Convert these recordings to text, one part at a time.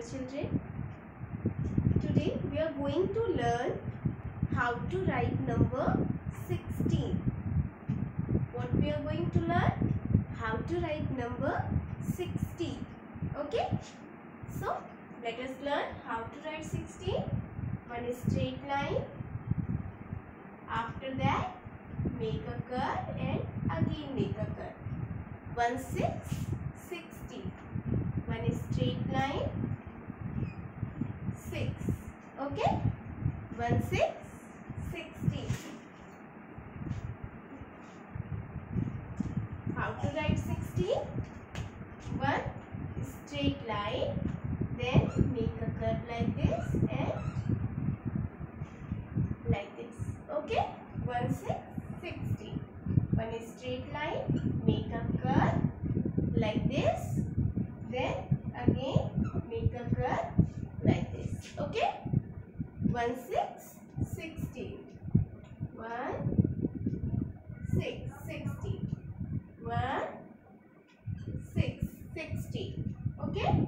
dear children. Today we are going to learn how to write number 16. What we are going to learn? How to write number 16. Okay. So let us learn how to write 16. One straight line. After that make a curve and again make a curve. One six sixty. One straight line. Okay. One six sixty. How to write sixteen? One straight line. Then make a curve like this and like this. Okay. One six sixty. One straight line. Make a curve like this. Then again make a curve like this. Okay. One six sixty. One six sixty. One six sixty. Okay.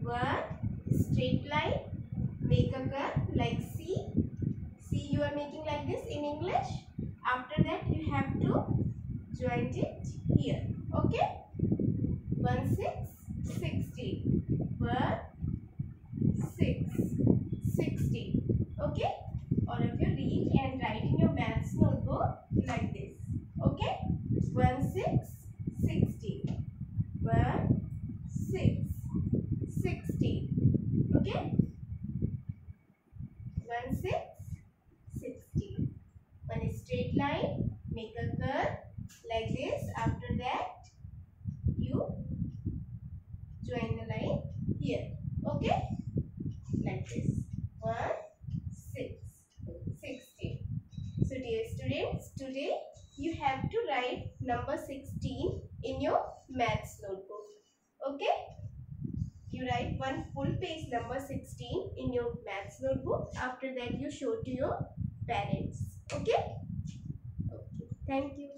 One straight line. Make a curve like C. See you are making like this in English. After that you have to join it here. Okay. One six sixty. One six sixty. Okay. All of you read and write in your maths notebook like this. Okay. One six sixty. One six sixty. Okay. One six sixty. One straight line. Make a curve like this. After that, you join the line here. Okay. Like this. One six sixty. So dear students, today you have to write number 16 in your maths notebook. Okay. You write one full page number 16 in your maths notebook. After that you show to your parents. Okay. Okay. Thank you.